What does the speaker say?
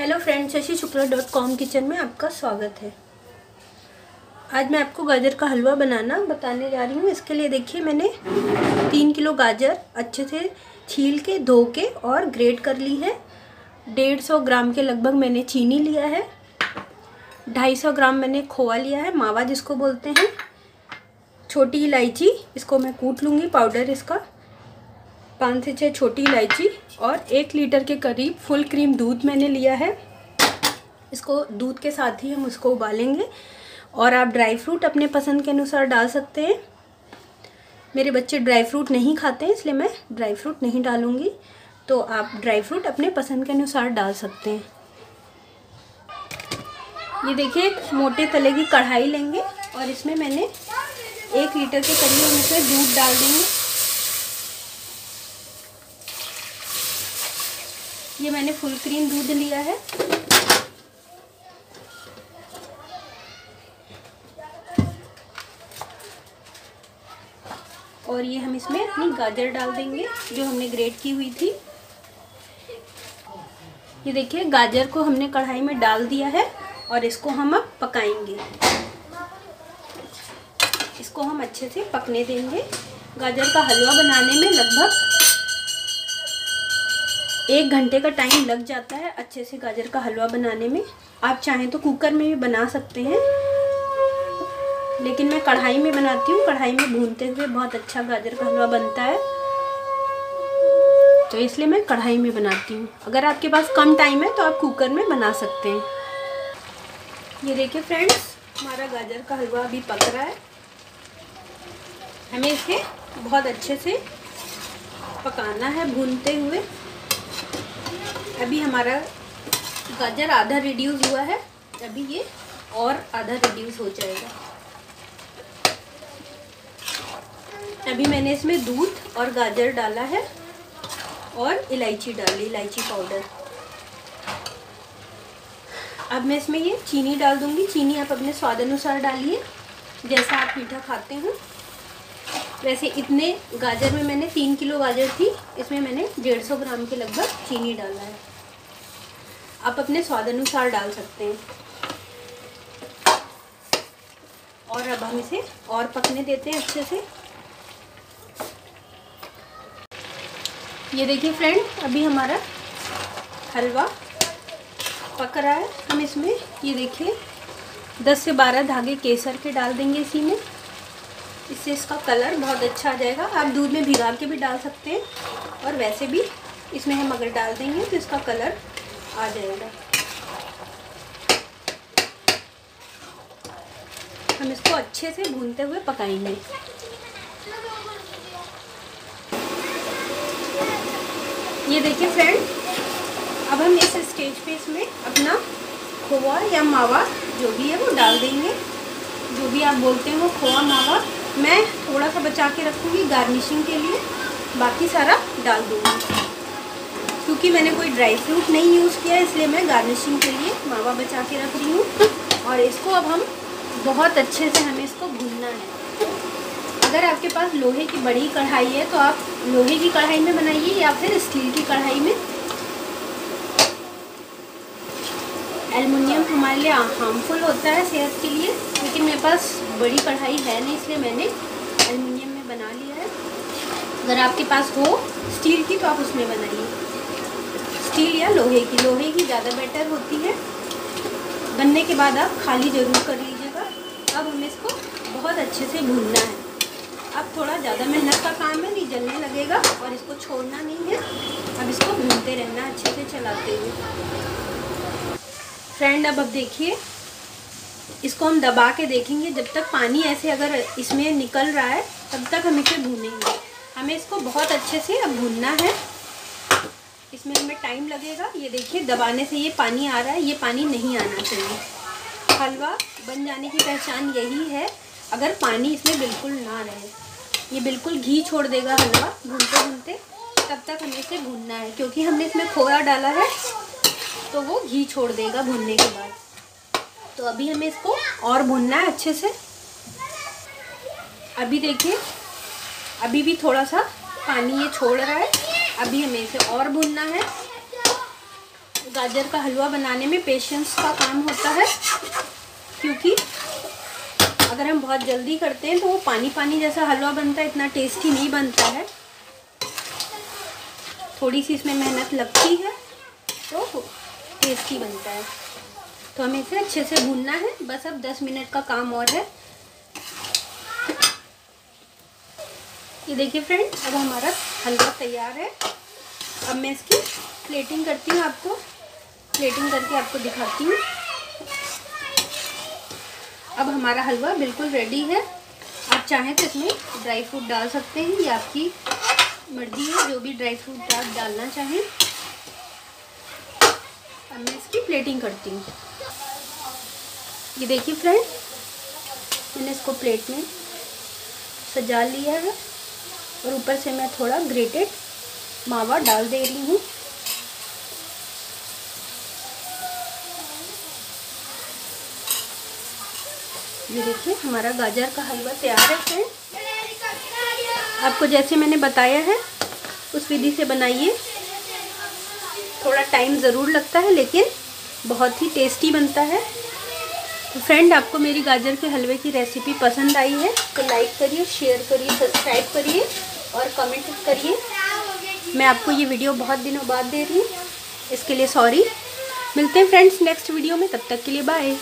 Hello friends Shashi Shukla dot com kitchen में आपका स्वागत है। आज मैं आपको गाजर का हलवा बनाना बताने जा रही हूँ। इसके लिए देखिए मैंने तीन किलो गाजर अच्छे से छील के, धो के और ग्रेट कर ली है। डेढ़ सौ ग्राम के लगभग मैंने चीनी लिया है। ढाई सौ ग्राम मैंने खोआ लिया है, मावा जिसको बोलते हैं। छोटी इलायची, इसको मैं कूट लूँगी पाउडर इसका। पाँच से छः छोटी इलायची और एक लीटर के करीब फुल क्रीम दूध मैंने लिया है। इसको दूध के साथ ही हम उसको उबालेंगे और आप ड्राई फ्रूट अपने पसंद के अनुसार डाल सकते हैं। मेरे बच्चे ड्राई फ्रूट नहीं खाते हैं, इसलिए मैं ड्राई फ्रूट नहीं डालूँगी। तो आप ड्राई फ्रूट अपने पसंद के अनुसार डाल सकते हैं। ये देखिए मोटे तले की कढ़ाई लेंगे और इसमें मैंने एक लीटर के करीब हम इसमें दूध डाल देंगे। ये मैंने फुल क्रीम दूध लिया है। और ये हम इसमें अपनी गाजर डाल देंगे, जो हमने ग्रेट की हुई थी। ये देखिए, गाजर को हमने कढ़ाई में डाल दिया है और इसको हम अब पकाएँगे। इसको हम अच्छे से पकने देंगे। गाजर का हलवा बनाने में लगभग एक घंटे का टाइम लग जाता है अच्छे से गाजर का हलवा बनाने में। आप चाहें तो कुकर में भी बना सकते हैं। लेकिन मैं कढ़ाई में बनाती हूँ। कढ़ाई में भूनते हुए बहुत अच्छा गाजर का हलवा बनता है। तो इसलिए मैं कढ़ाई में बनाती हूँ। अगर आपके पास कम टाइम है तो आप कुकर में बना सकते हैं। ये देखिए फ्रेंड्स हमारा गाजर का हलवा अभी पक रहा है। हमें इसे बहुत अच्छे से पकाना है भूनते हुए। अभी हमारा गाजर आधा रिड्यूस हुआ है, अभी ये और आधा रिड्यूस हो जाएगा। अभी मैंने इसमें दूध और गाजर डाला है और इलायची डाली इलायची पाउडर अब मैं इसमें ये चीनी डाल दूँगी। चीनी आप अपने स्वाद अनुसार डालिए, जैसा आप मीठा खाते हो। वैसे इतने गाजर में मैंने तीन किलो गाजर थी, इसमें मैंने डेढ़ सौ ग्राम के लगभग चीनी डाला है। आप अपने स्वाद अनुसार डाल सकते हैं। और अब हम इसे और पकने देते हैं अच्छे से। ये देखिए फ्रेंड अभी हमारा हलवा पक रहा है। हम इसमें, ये देखिए 10 से 12 धागे केसर के डाल देंगे इसी में। इससे इसका कलर बहुत अच्छा आ जाएगा। आप दूध में भिगा के भी डाल सकते हैं। और वैसे भी इसमें हम अगर डाल देंगे तो इसका कलर आ जाएगा। हम इसको अच्छे से भूनते हुए पकाएँगे। ये देखिए फ्रेंड अब हम इस स्टेज पे इसमें अपना खोआ या मावा जो भी है वो डाल देंगे। जो भी आप बोलते हैं वो खोआ, मावा, मैं थोड़ा सा बचा के रखूँगी गार्निशिंग के लिए। बाकी सारा डाल दूँगी। क्योंकि मैंने कोई ड्राई फ्रूट नहीं यूज़ किया, इसलिए मैं गार्निशिंग के लिए मावा बचा के रख रही हूँ। और इसको अब हम बहुत अच्छे से हमें इसको भूनना है। अगर आपके पास लोहे की बड़ी कढ़ाई है तो आप लोहे की कढ़ाई में बनाइए या फिर स्टील की कढ़ाई में। एलुमिनियम हमारे लिए हार्मफुल होता है सेहत के लिए, लेकिन मेरे पास बड़ी कढ़ाई है नहीं, इसलिए मैंने एलमिनियम में बना लिया है। अगर आपके पास हो स्टील की तो आप उसमें बनाइए। स्टील या लोहे की लोहे की ज़्यादा बेटर होती है। बनने के बाद आप खाली ज़रूर कर लीजिएगा। अब हमें इसको बहुत अच्छे से भूनना है। अब थोड़ा ज़्यादा मेहनत का काम है, नहीं जलने लगेगा और इसको छोड़ना नहीं है। अब इसको भूनते रहना, अच्छे से चलाते हुए। फ्रेंड अब अब देखिए, इसको हम दबा के देखेंगे। जब तक पानी ऐसे अगर इसमें निकल रहा है, तब तक हम इसे भूनेंगे। हमें इसको बहुत अच्छे से अब भूनना है। इसमें हमें टाइम लगेगा। ये देखिए, दबाने से ये पानी आ रहा है। ये पानी नहीं आना चाहिए। हलवा बन जाने की पहचान यही है। अगर पानी इसमें बिल्कुल ना रहे, ये बिल्कुल घी छोड़ देगा हलवा भूनते भूनते तब तक हमें इसे भूनना है। क्योंकि हमने इसमें खोया डाला है तो वो घी छोड़ देगा भूनने के बाद। तो अभी हमें इसको और भूनना है अच्छे से। अभी देखिए, अभी भी थोड़ा सा पानी ये छोड़ रहा है। अभी हमें इसे और भूनना है। गाजर का हलवा बनाने में पेशेंस का काम होता है, क्योंकि अगर हम बहुत जल्दी करते हैं तो वो पानी पानी जैसा हलवा बनता है, इतना टेस्टी नहीं बनता है। थोड़ी सी इसमें मेहनत लगती है तो टेस्टी बनता है। तो हमें इसे अच्छे से भूनना है। बस अब 10 मिनट का काम और है। ये देखिए फ्रेंड अब हमारा हलवा तैयार है। अब मैं इसकी प्लेटिंग करती हूँ आपको। प्लेटिंग करके आपको दिखाती हूँ। अब हमारा हलवा बिल्कुल रेडी है। आप चाहें तो इसमें ड्राई फ्रूट डाल सकते हैं। ये आपकी मर्ज़ी है, जो भी ड्राई फ्रूट आप डालना चाहें। अब मैं इसकी प्लेटिंग करती हूँ। ये देखिए फ्रेंड मैंने इसको प्लेट में सजा लिया है। और ऊपर से मैं थोड़ा ग्रेटेड मावा डाल दे रही हूँ। ये देखिए, हमारा गाजर का हलवा तैयार है फ्रेंड। आपको जैसे मैंने बताया है, उस विधि से बनाइए। थोड़ा टाइम ज़रूर लगता है, लेकिन बहुत ही टेस्टी बनता है। तो फ्रेंड आपको मेरी गाजर के हलवे की रेसिपी पसंद आई है तो लाइक करिए शेयर करिए सब्सक्राइब करिए। और कमेंट करिए। मैं आपको ये वीडियो बहुत दिनों बाद दे रही हूँ। इसके लिए सॉरी मिलते हैं फ्रेंड्स नेक्स्ट वीडियो में। तब तक के लिए बाय